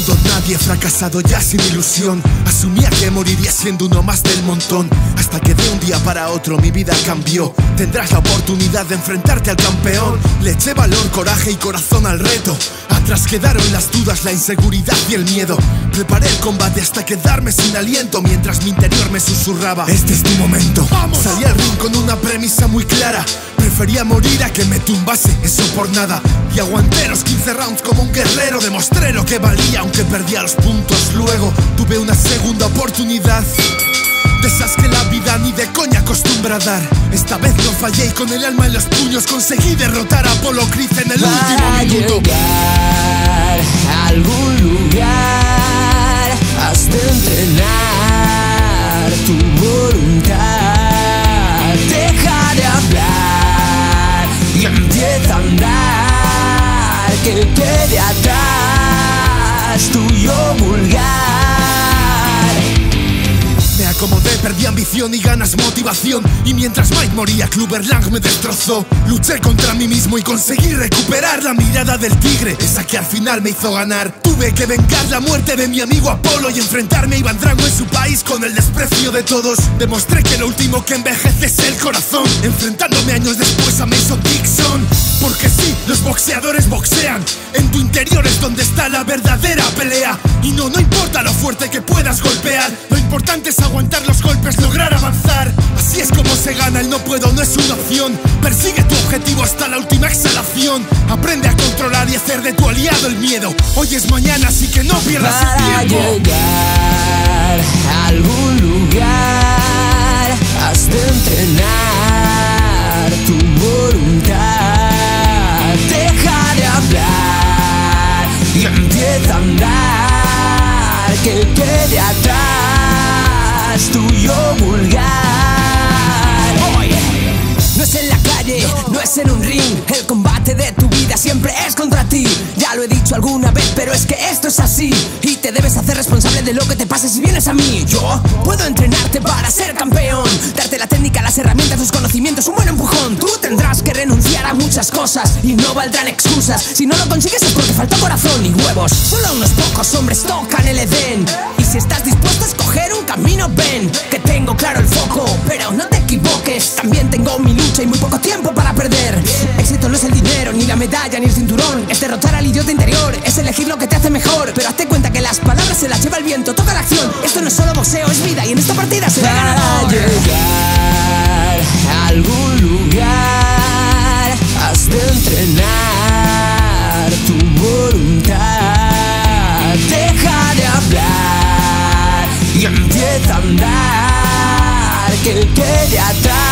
fondo nadie fracasado ya sin ilusión. Asumía que moriría siendo uno más del montón. Hasta que de un día para otro mi vida cambió. Tendrás la oportunidad de enfrentarte al campeón. Le eché valor, coraje y corazón al reto. Atrás quedaron las dudas, la inseguridad y el miedo. Preparé el combate hasta quedarme sin aliento Mientras mi interior me susurraba. Este es tu momento. ¡Vamos! Salí al ring con una premisa muy clara. Prefería morir a que me tumbase, eso por nada. Y aguanteros rounds como un guerrero Demostré lo que valía aunque perdía los puntos Luego. Tuve una segunda oportunidad. De esas que la vida ni de coña acostumbra dar. Esta vez no fallé y con el alma en los puños Conseguí derrotar a Apolo Creed en el último minuto. llegar a algún lugar. Atrás perdí ambición y ganas motivación. Y mientras Mike moría, Clubber Lang me destrozó. Luché contra mí mismo y conseguí recuperar la mirada del tigre, esa que al final me hizo ganar. Tuve que vengar la muerte de mi amigo Apolo y enfrentarme a Iván Drago en su país con el desprecio de todos. Demostré que lo último que envejece es el corazón, enfrentándome años después a Mason Dixon. Porque sí, los boxeadores boxean. En tu interior es donde está la verdadera pelea. Y no, no importa lo fuerte que puedas golpear. Lo importante se gana el no puedo, no es una opción. Persigue tu objetivo hasta la última exhalación. Aprende a controlar y hacer de tu aliado el miedo. Hoy es mañana, así que no pierdas Para el tiempo. llegar a algún lugar has de entrenar tu voluntad. Deja de hablar y empieza a andar. Que quede atrás tu yo vulgar. Ya lo he dicho alguna vez, pero es que esto es así. Y te debes hacer responsable de lo que te pase si vienes a mí. Yo puedo entrenarte para ser campeón. Darte la técnica, las herramientas, tus conocimientos, un buen empujón. Tú tendrás que renunciar a muchas cosas y no valdrán excusas. Si no lo consigues es porque faltó corazón y huevos. Solo unos pocos hombres tocan el Edén. Y si estás dispuesto a escoger un camino, ven. Que tengo claro el foco, pero no te equivoques. También tengo mi lucha y muy poco el. Es derrotar al idiota interior, es elegir lo que te hace mejor. Pero hazte cuenta que las palabras se las lleva el viento, toca la acción. Esto no es solo boxeo, es vida y en esta partida será Para ganador. llegar a algún lugar has de entrenar tu voluntad. Deja de hablar y empieza a andar. Que quede atrás